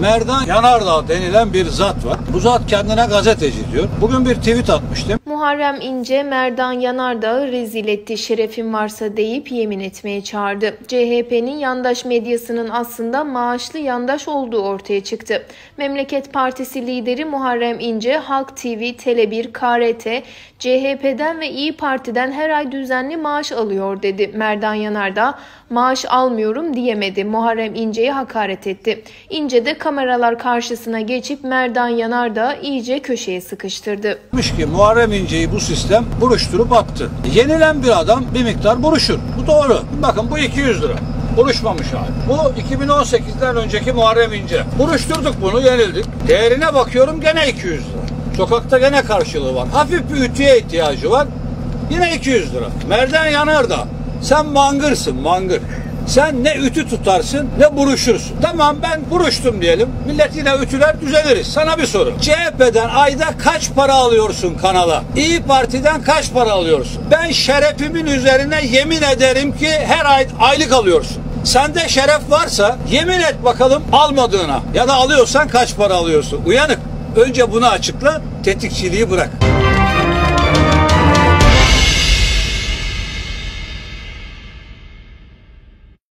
Merdan Yanardağ denilen bir zat var. Bu zat kendine gazeteci diyor. Bugün bir tweet atmıştım. Muharrem İnce, Merdan Yanardağ'ı rezil etti, şerefin varsa deyip yemin etmeye çağırdı. CHP'nin yandaş medyasının aslında maaşlı yandaş olduğu ortaya çıktı. Memleket Partisi lideri Muharrem İnce, Halk TV, Tele1, KRT, CHP'den ve İyi Parti'den her ay düzenli maaş alıyor dedi. Merdan Yanardağ, maaş almıyorum diyemedi. Muharrem İnce'ye hakaret etti. İnce de kameralar karşısına geçip Merdan Yanardağ'ı iyice köşeye sıkıştırdı. Demiş ki Muharrem İnce'yi bu sistem buruşturup attı. Yenilen bir adam bir miktar buruşur. Bu doğru. Bakın bu 200 lira. Buruşmamış hali. Bu 2018'den önceki Muharrem İnce. Buruşturduk bunu yenildik. Değerine bakıyorum gene 200 lira. Sokakta gene karşılığı var. Hafif bir ütüye ihtiyacı var. Yine 200 lira. Merdan Yanardağ. Sen mangırsın mangır. Sen ne ütü tutarsın ne buruşursun. Tamam ben buruştum diyelim. Millet yine ütüler düzeliriz. Sana bir soru. CHP'den ayda kaç para alıyorsun kanala? İyi Parti'den kaç para alıyorsun? Ben şerefimin üzerine yemin ederim ki her ay aylık alıyorsun. Sende şeref varsa yemin et bakalım almadığına ya da alıyorsan kaç para alıyorsun? Uyanık. Önce bunu açıkla, tetikçiliği bırak.